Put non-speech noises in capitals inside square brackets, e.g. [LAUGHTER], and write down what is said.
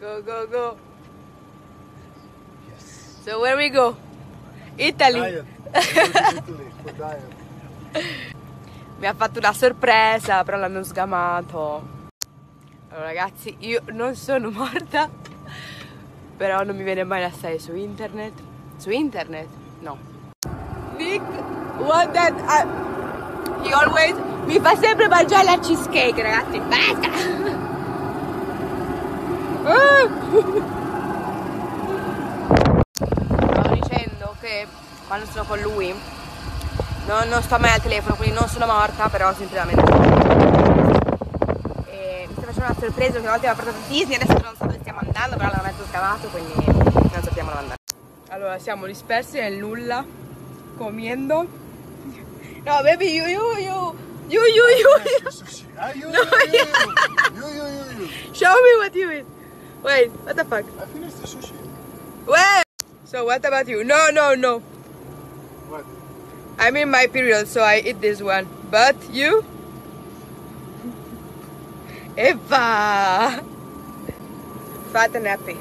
Go, go, go. Yes. So where we go? Italy. Diet. Italy. [LAUGHS] Mi ha fatto una sorpresa, però l'hanno sgamato. Allora ragazzi, io non sono morta, però non mi viene mai da stare su internet. Su internet? No. Nick, what that... I- he always... Mi fa sempre mangiare la cheesecake, ragazzi. Basta! Stavo dicendo che quando sono con lui non, non sto mai al telefono, quindi non sono morta, però sinceramente. E mi sta facendo una sorpresa che una volta mi ha portato a Disney, adesso non so dove stiamo andando, però l'hanno mezzo scavato, quindi non sappiamo dove andare. Allora, siamo dispersi nel nulla, comiendo. No, baby, you, you, you, you, you, you. Ah, you, No, you, you, you, you, you, you. Show me what you eat. Wait, what the fuck? I finished the sushi. Wait! So what about you? No, no, no. What? I'm in my period, so I eat this one. But you? [LAUGHS] Eva! Fat and happy.